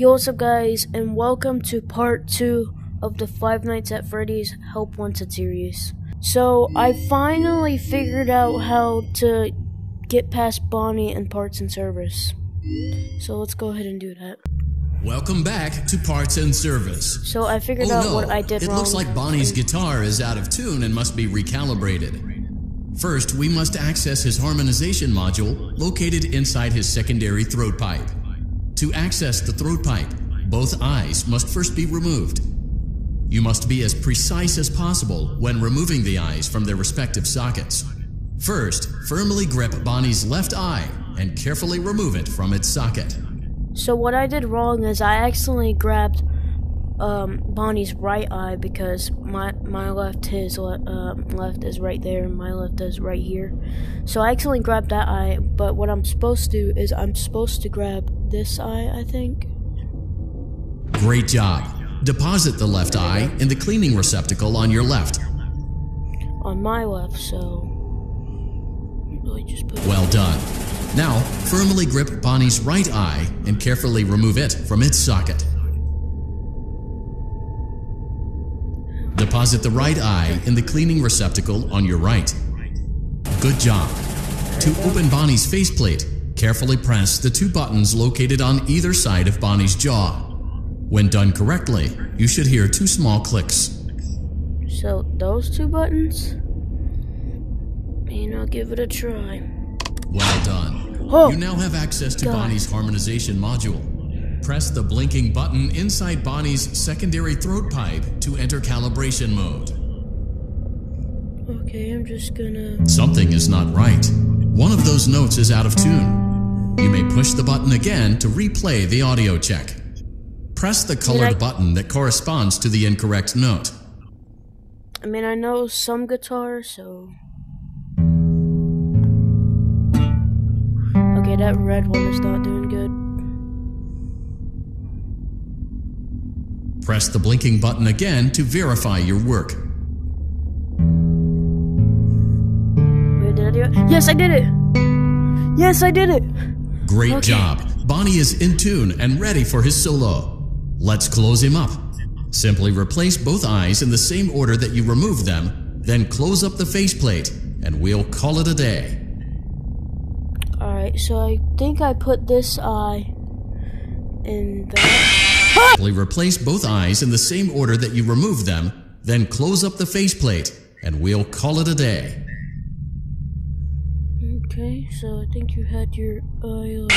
Yo, what's up, guys, and welcome to part two of the Five Nights at Freddy's Help Wanted series. So, I finally figured out how to get past Bonnie and parts and service. So, let's go ahead and do that. Welcome back to Parts and Service. So, I figured Oh out no, what I did it wrong. looks like Bonnie's guitar is out of tune and must be recalibrated. First, we must access his harmonization module located inside his secondary throat pipe. To access the throat pipe, both eyes must first be removed. You must be as precise as possible when removing the eyes from their respective sockets. First, firmly grip Bonnie's left eye and carefully remove it from its socket. So what I did wrong is I accidentally grabbed um, Bonnie's right eye because my my left his le- uh, left is right there and my left is right here. So I accidentally grabbed that eye. But what I'm supposed to do is I'm supposed to grab this eye. I think. Great job. Deposit the left eye in the cleaning receptacle on your left. on my left, so I just put Well done. Now, firmly grip Bonnie's right eye and carefully remove it from its socket. Deposit the right eye in the cleaning receptacle on your right. Good job. To open Bonnie's faceplate, carefully press the two buttons located on either side of Bonnie's jaw. When done correctly, you should hear two small clicks. so those two buttons. And I'll give it a try. Well done. Oh, You now have access to God. Bonnie's harmonization module. Press the blinking button inside Bonnie's secondary throat pipe to enter calibration mode. Okay, I'm just gonna. Something is not right. One of those notes is out of tune. You may push the button again to replay the audio check. Press the colored I- button that corresponds to the incorrect note. I mean, I know some guitar, so. Okay, that red one is not doing Press the blinking button again to verify your work. Wait, did I do it? Yes, I did it! Yes, I did it! Great Okay. job. Bonnie is in tune and ready for his solo. Let's close him up. Simply replace both eyes in the same order that you removed them, then close up the faceplate, and we'll call it a day. Alright, so I think I put this eye in that. Replace both eyes in the same order that you removed them, then close up the faceplate, and we'll call it a day. Okay, so I think you had your eye like.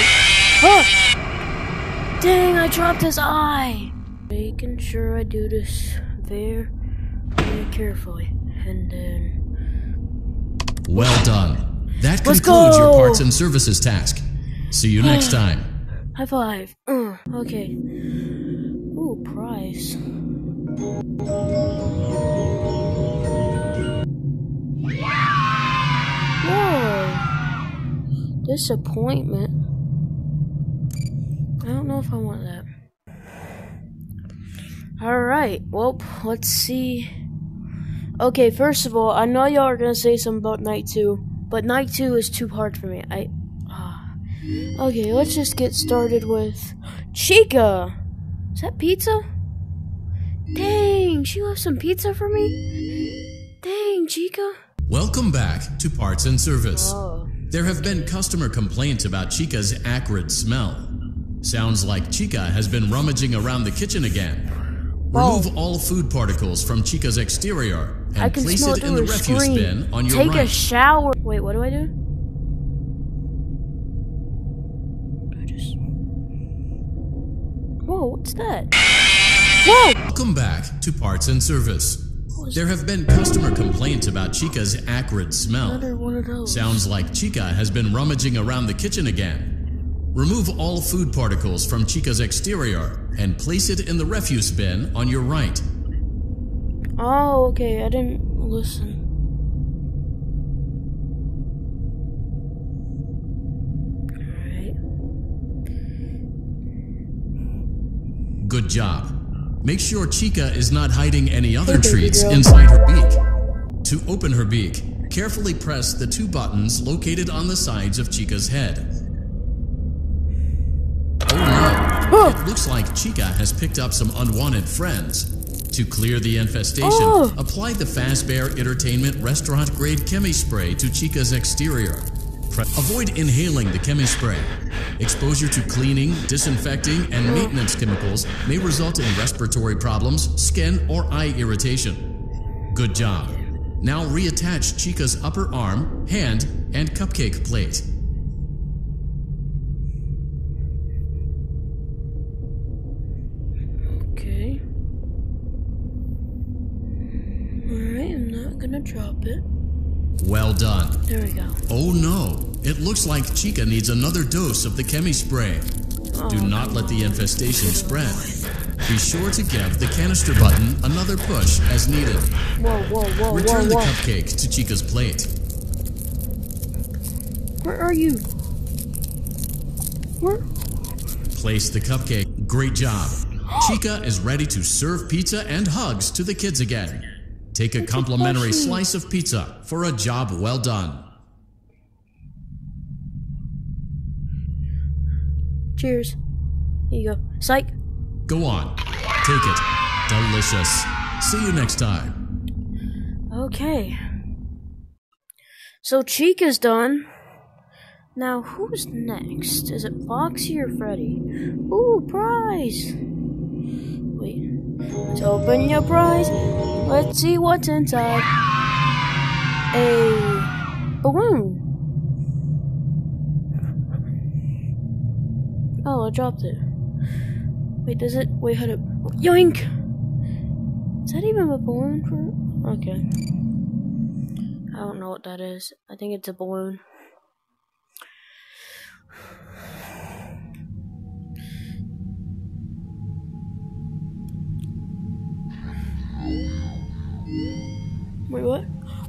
Ah! Dang, I dropped his eye! Making sure I do this very, very carefully. And then. Well done. That Let's concludes your parts and services task. See you next time. High five! Uh, okay. Prize. Whoa! Disappointment. I don't know if I want that. Alright, well, let's see. Okay, first of all, I know y'all are gonna say something about night two, but night two is too hard for me. I. ah. Okay, let's just get started with Chica. Is that pizza? Dang, she left some pizza for me. Dang, Chica. Welcome back to Parts and Service. Oh, There have been customer complaints about Chica's acrid smell. Sounds like Chica has been rummaging around the kitchen again. Remove all food particles from Chica's exterior I and can place smell it it in the refuse screen. bin on your Take a shower. Wait, what do I do? I. Whoa, what's that? Whoa! Welcome back to Parts and Service. There have been customer complaints about Chica's acrid smell. Another one of those. Sounds like Chica has been rummaging around the kitchen again. Remove all food particles from Chica's exterior and place it in the refuse bin on your right. Oh, okay. I didn't listen. Alright. Good job. Make sure Chica is not hiding any other treats inside her beak. To open her beak, carefully press the two buttons located on the sides of Chica's head. Oh no! It looks like Chica has picked up some unwanted friends. To clear the infestation, Oh! apply the Fazbear Entertainment restaurant grade chemi spray to Chica's exterior. Pre- avoid inhaling the chemi spray. Exposure to cleaning, disinfecting, and maintenance chemicals may result in respiratory problems, skin, or eye irritation. Good job. Now reattach Chica's upper arm, hand, and cupcake plate. Okay. Alright, I'm not gonna drop it. Well done. There we go. Oh no, it looks like Chica needs another dose of the chemi spray. Do Oh, not let the infestation spread. Be sure to give the canister button another push as needed. Whoa, whoa, whoa, Return whoa, the cupcake to Chica's plate. Where are you? Where? Place the cupcake. Great job. Chica is ready to serve pizza and hugs to the kids again. Take a complimentary slice of pizza for a job well done. Cheers. Here you go. Psych. Go on. Take it. Delicious. See you next time. Okay. So Chica's done. Now who's next? Is it Foxy or Freddy? Ooh, prize! Let's open your prize. Let's see what's inside. A balloon. Oh, I dropped it. Wait, does it? Wait, hold up. Yoink! Is that even a balloon? Okay. I don't know what that is. I think it's a balloon.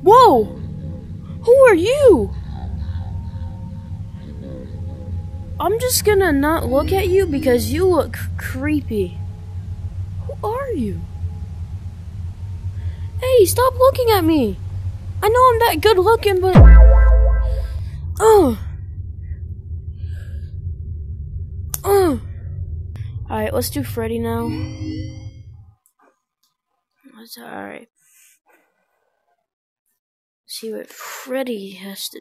Whoa! Who are you? I'm just gonna not look at you because you look creepy. Who are you? Hey, stop looking at me! I know I'm that good looking, but. Oh! Oh! Alright, let's do Freddy now. Alright. See what Freddy has to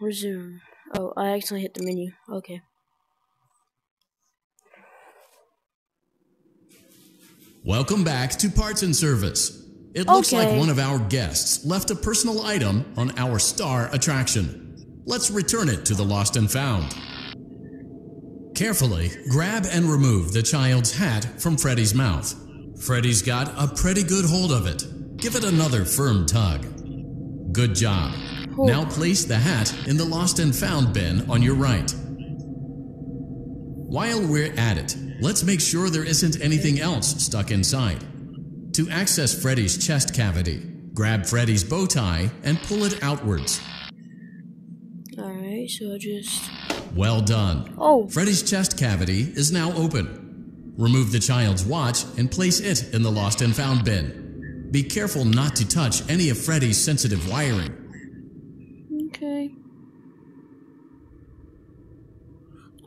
resume. Oh, I accidentally hit the menu. Okay. Welcome back to Parts and Service. It looks Okay. like one of our guests left a personal item on our star attraction. Let's return it to the lost and found. Carefully grab and remove the child's hat from Freddy's mouth. Freddy's got a pretty good hold of it. Give it another firm tug. Good job. Oh. Now place the hat in the lost and found bin on your right. While we're at it, let's make sure there isn't anything else stuck inside. To access Freddy's chest cavity, grab Freddy's bow tie and pull it outwards. Alright, so I just. Well done. Oh! Freddy's chest cavity is now open. Remove the child's watch and place it in the lost and found bin. Be careful not to touch any of Freddy's sensitive wiring. Okay.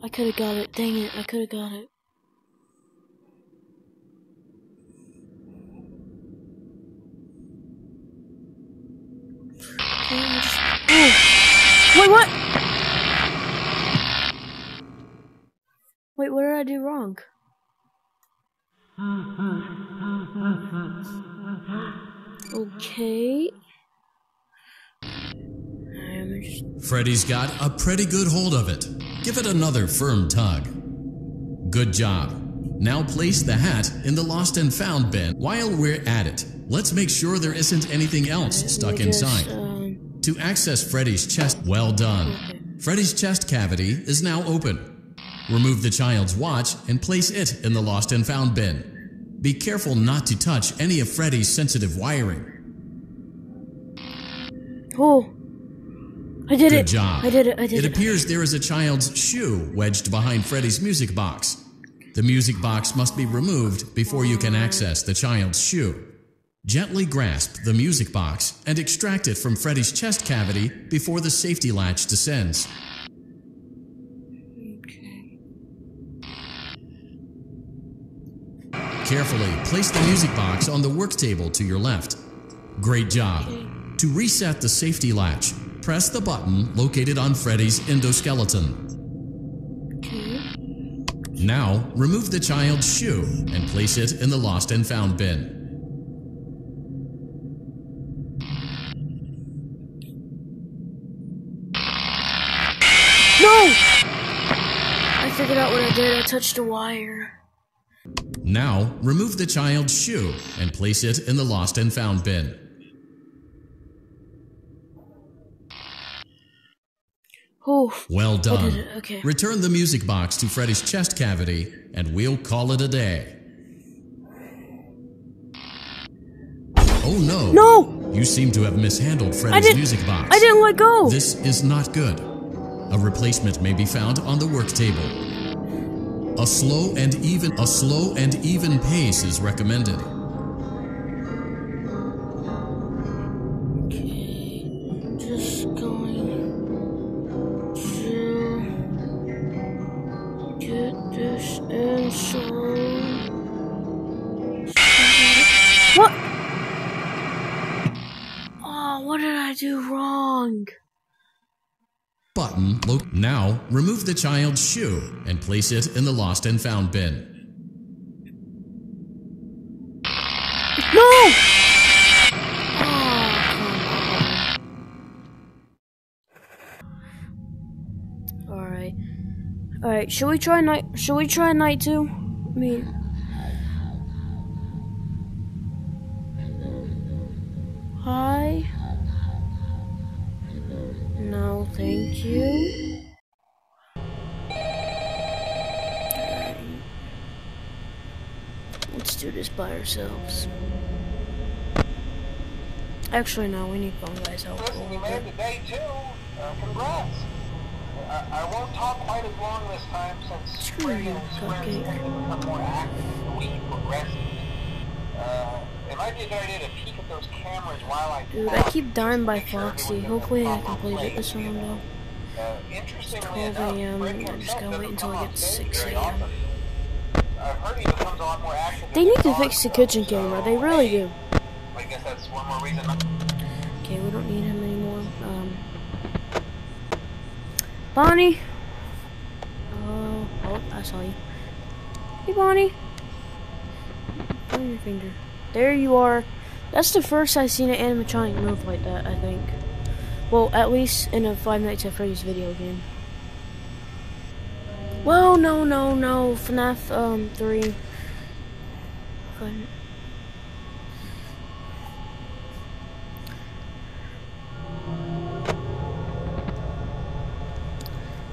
I could have got it. Dang it, I could have got it. Okay, I just-. Wait, what? Wait, what did I do wrong? Okay. Freddy's got a pretty good hold of it. Give it another firm tug. Good job. Now place the hat in the lost and found bin. While we're at it, let's make sure there isn't anything else stuck me just, inside. um, To access Freddy's chest, well done. Okay. Freddy's chest cavity is now open. Remove the child's watch and place it in the lost and found bin. Be careful not to touch any of Freddy's sensitive wiring. Oh, I did Good it! job. I did it! I did It it! appears there is a child's shoe wedged behind Freddy's music box. The music box must be removed before you can access the child's shoe. Gently grasp the music box and extract it from Freddy's chest cavity before the safety latch descends. Carefully, place the music box on the work table to your left. Great job. To reset the safety latch, press the button located on Freddy's endoskeleton. Okay. Now, remove the child's shoe and place it in the lost and found bin. No! I figured out what I did. I touched a wire. Now, remove the child's shoe and place it in the lost and found bin. Oh, Well done. it, okay. Return the music box to Freddy's chest cavity, and we'll call it a day. Oh no! no! You seem to have mishandled Freddy's music box. I didn't let go. This is not good. A replacement may be found on the work table. A slow and even a slow and even pace is recommended. Remove the child's shoe and place it in the lost and found bin. No! Oh, Alright. Alright, should we try night should we try night two? I mean Hi. No, thank you. Alright. Let's do this by ourselves. Actually, no, we need phone guys help. Listen, you made it to day two. Uh, congrats. I, I won't talk quite as long this time since Screw you, cupcake. become more active as the week progresses. Uh, it might be a good idea to peek at those cameras while I Dude, I keep dying by Foxy. everyone's in the Hopefully I can play with this one though. Uh, interestingly 12 a.m. Freddy I just gotta wait until I get 6 a.m. They need to fix the kitchen camera. They really do. I guess that's one more reason Okay, we don't need him anymore. Um, Bonnie. Oh, oh, I saw you. Hey, Bonnie. On your finger. There you are. That's the first I've seen an animatronic move like that. I think. Well, at least in a Five Nights at Freddy's video game. Well, no, no, no. FNAF um three. Fun.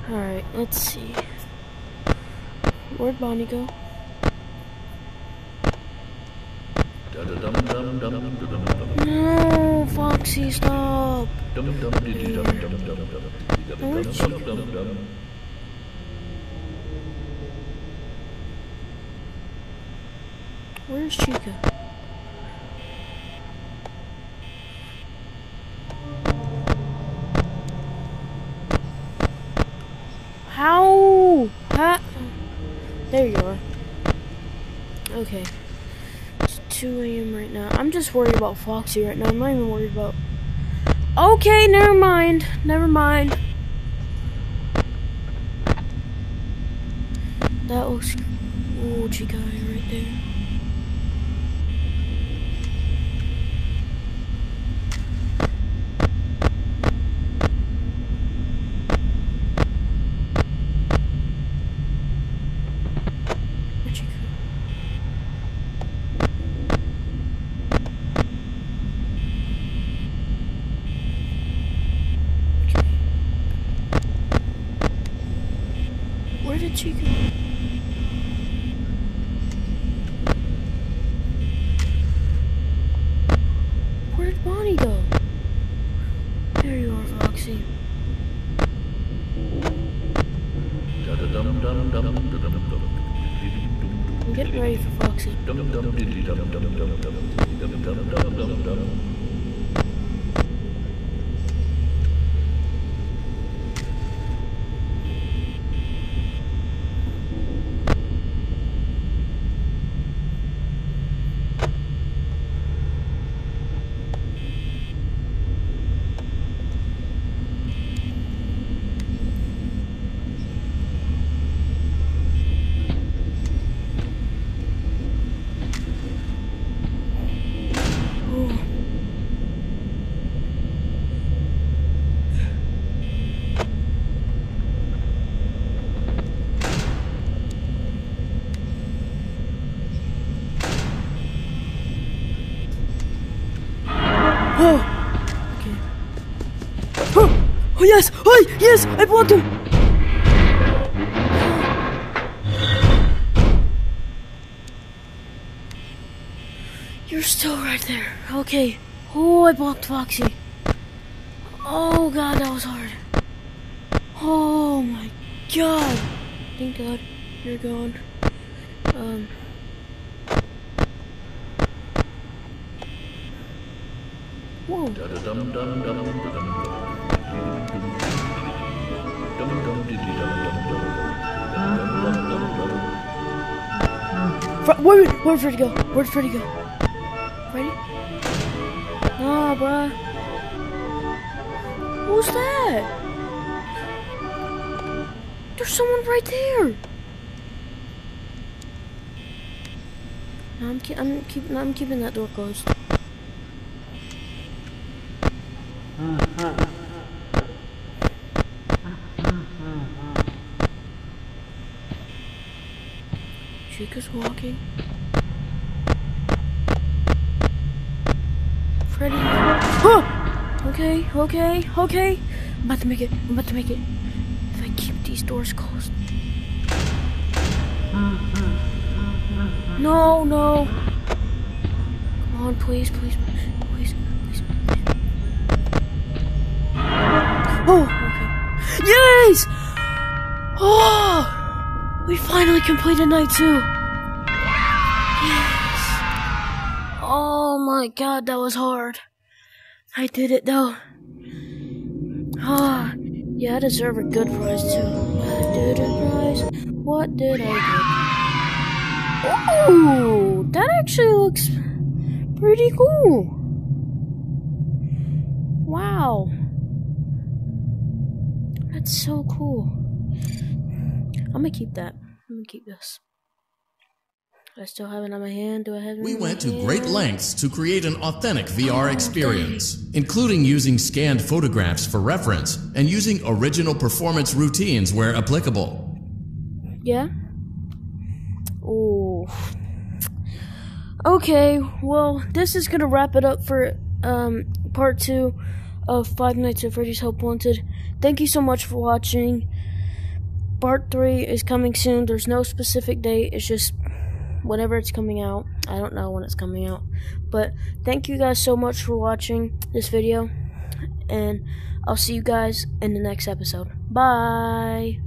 Alright, let's see. Where'd Bonnie go? No, Foxy, stop. Where'd she go? Where's Chica? How? Ha- there you are. Okay. It's 2 a.m. right now. I'm just worried about Foxy right now. I'm not even worried about. Okay, never mind. Never mind. That looks. Oh, Chica right there. Where'd she go? Okay. Where did she go? Where'd Bonnie go? There you are, Foxy. I'm getting ready for Foxy. Oh, okay. Oh, oh yes, oh yes, I blocked him. You're still right there. Okay. Oh, I blocked Foxy. Oh god, that was hard. Oh my god. Thank god you're gone. Um. Whoa. Fre- where, where'd Freddy go? Where'd Freddy go? Freddy? Nah, bruh. Who's that? There's someone right there. No, I'm, keep, I'm keeping. I'm keeping that door closed. Chica's walking. Freddy. Oh! Okay, okay, okay. I'm about to make it. I'm about to make it. If I keep these doors closed. No, no. Come on, please, please, please, please. please. Oh, okay. Yes! Oh! We finally completed night two. Yes. Oh my god, that was hard. I did it though. Ah, yeah, I deserve a good prize too. I did a prize. What did I get? Ooh, that actually looks pretty cool. Wow. That's so cool. I'm gonna keep that. I'm gonna keep this. I still have it on my hand. Do I have it? We went to hand? great lengths to create an authentic VR experience, including using scanned photographs for reference and using original performance routines where applicable. Yeah. Oh. Okay. Well, this is gonna wrap it up for um part two of Five Nights at Freddy's Help Wanted. Thank you so much for watching. Part three is coming soon. There's no specific date. It's just whenever it's coming out. I don't know when it's coming out. But thank you guys so much for watching this video. And I'll see you guys in the next episode. Bye.